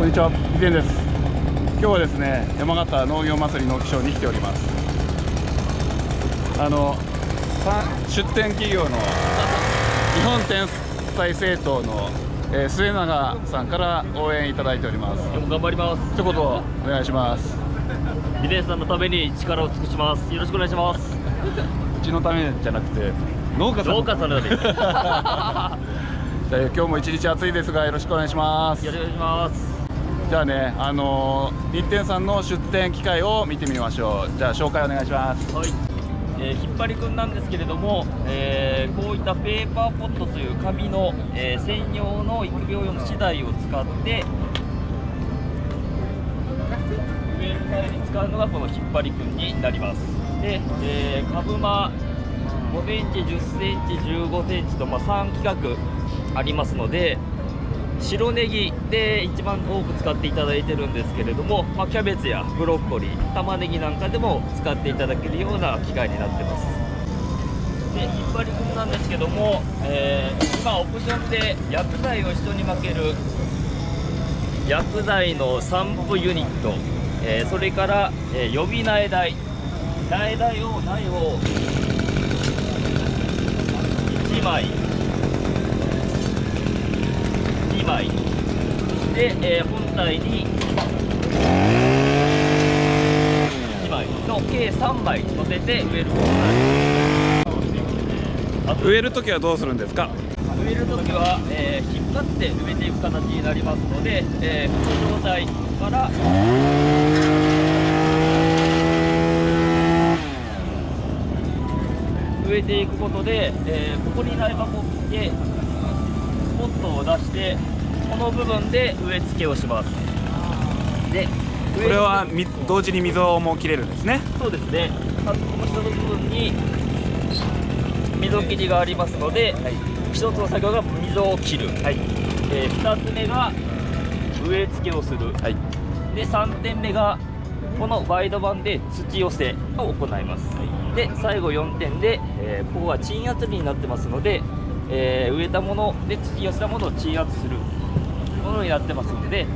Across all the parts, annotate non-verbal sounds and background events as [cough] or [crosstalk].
こんにちは、以前です。今日はですね、山形農業祭り農機場に来ております。あの、さ出店企業の日本天才政党の、えー末永さんから応援いただいております。今日も頑張ります一言お願いします。リレーさんのために力を尽くしますよろしくお願いしますうちのためじゃなくて、農家さん農家さんのため [laughs] 今日も一日暑いですがよろしくお願いしますよろしくお願いしますじゃあねあのー日展さんの出店機会を見てみましょう。じゃあ紹介お願いします。はい、えー、引っ張りくんなんですけれども、えーこういったペーパーポットという紙の、えー専用の育苗用の資材を使って植える際に使うのがこの引っ張りくんになります。で、えー株間5センチ10センチ15センチと、まあ、3規格ありますので白ネギで一番多く使っていただいてるんですけれども、まあ、キャベツやブロッコリー玉ねぎなんかでも使っていただけるような機械になってます。で引っ張りくんなんですけども、えー今オプションで薬剤を人に負ける薬剤の散布ユニット、えーそれから、えー予備苗台苗台を苗を1枚2枚で、えー本体に2枚の計3枚乗せて植えることがあと植えるときはどうするんですか？植えるときは、えー引っ張って植えていく形になりますので、えーこの状態から。植えていくことで、えーここに苗箱を切ってポットを出してこの部分で植え付けをしますでこれはみ同時に溝も切れるんですねそうですね。あとこの下の部分に溝切りがありますので、一つの作業が溝を切る。はい。えー二つ目が植え付けをする。はいで三点目がこのワイド板で土寄せを行います。で最後4点で、えーここは鎮圧になってますので、えー植えたもので土寄せたものを鎮圧するものになってますので、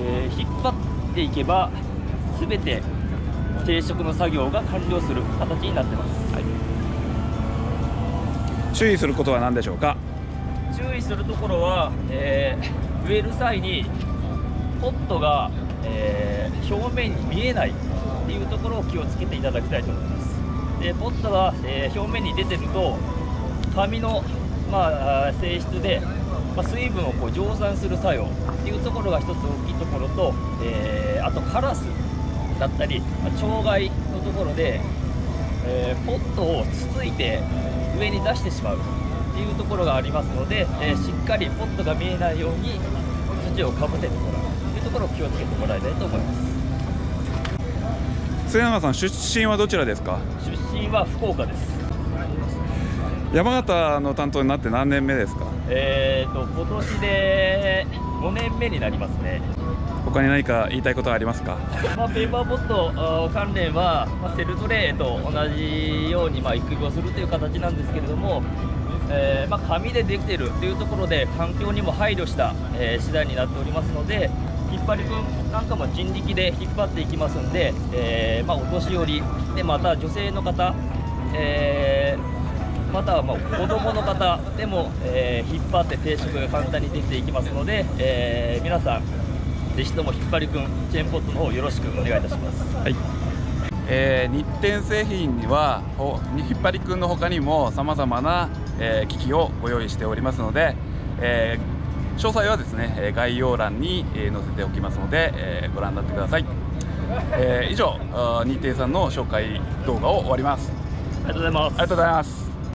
えー引っ張っていけば全て定食の作業が完了する形になってます、注意することは何でしょうか？注意するところは、えー植える際にポットが、えー表面に見えないっていうところを気をつけていただきたいと思います。でポットが、えー表面に出てると紙の、まあ、性質で、まあ、水分をこう蒸散する作用っていうところが一つ大きいところと、えーあとカラスだったり、まあ鳥害のところで、えーポットをつついて上に出してしまうっていうところがありますので、えーしっかりポットが見えないように土をかぶせてもらうというところを気をつけてもらいたいと思います。末永さん出身はどちらですか？出身は福岡です山形の担当になって何年目ですか？えーと今年で5年目になりますね。他に何か言いたいことはありますか？まあ、ペーパーボット関連は、まあ、セルトレーと同じように、まあ、育苗するという形なんですけれども、えーまあ、紙でできているというところで環境にも配慮した、えー資材になっておりますので引っ張り分なんかも人力で引っ張っていきますんで、えーまあ、お年寄りでまた女性の方、えーまたはまあ子供の方でも、えー引っ張って定食が簡単にできていきますので、えー皆さんぜひとも引っ張りくんチェーンポットの方よろしくお願いいたします。はい、えー日展製品にはほ引っ張りくんの他にもさまざまな、えー機器をご用意しておりますので、えー詳細はですねえー概要欄に、えー載せておきますので、えーご覧になってください、えー以上日展さんの紹介動画を終わります。ありがとうございます。ありがとうございます